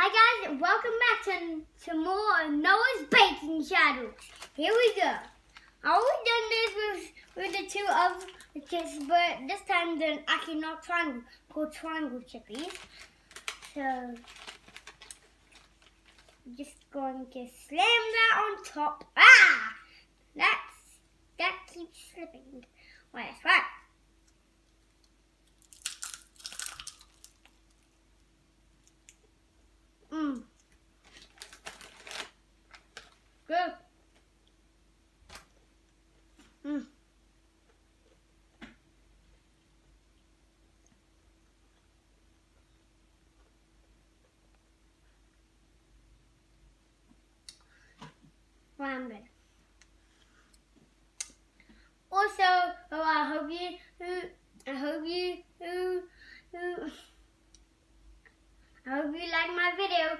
Hi guys, welcome back to, to more Noah's Baking Channel. Here we go. I always done this with, with the two of the chips, but this time they're actually not triangle, called triangle chippies. So, just going to slam that on top. Ah! That's, that keeps slipping. Well, that's right. Well, Also, oh, I hope you, I hope you, I hope you like my video.